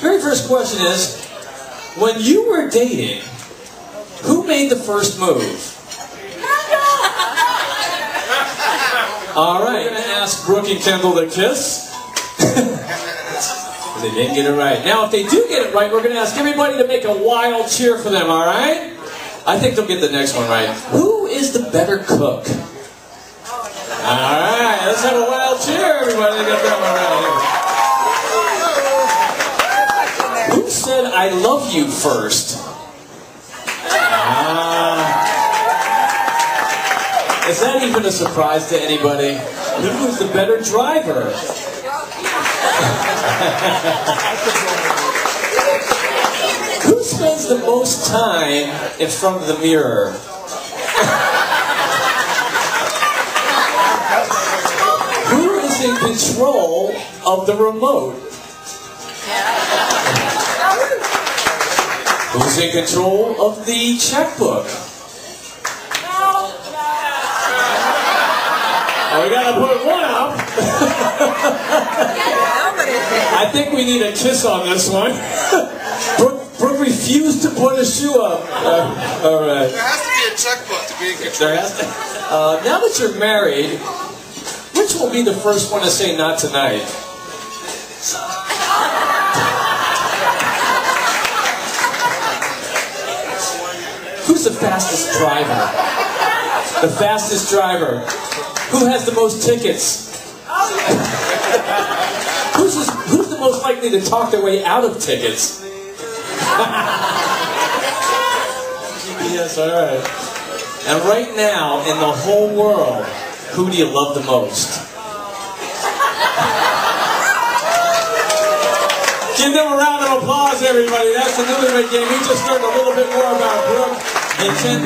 Very first question is, when you were dating, who made the first move? All right, I'm going to ask Brooke and Kendall to kiss. they didn't get it right. Now, if they do get it right, we're going to ask everybody to make a wild cheer for them, all right? I think they'll get the next one right. Who is the better cook? I love you first? Ah. Is that even a surprise to anybody? Who was the better driver? Who spends the most time in front of the mirror? Who is in control of the remote? Who's in control of the checkbook? Oh, we gotta put one up. I think we need a kiss on this one. Brooke, Brooke refused to put a shoe up. Uh, all right. There has to be a checkbook to be in control. There has to, uh, now that you're married, which will be the first one to say not tonight? Who's the fastest driver? The fastest driver. Who has the most tickets? who's, the, who's the most likely to talk their way out of tickets? yes, all right. And right now, in the whole world, who do you love the most? Give them a round of applause, everybody. That's the Newlywed Game. We just learned a little bit more about Brooke and Ken.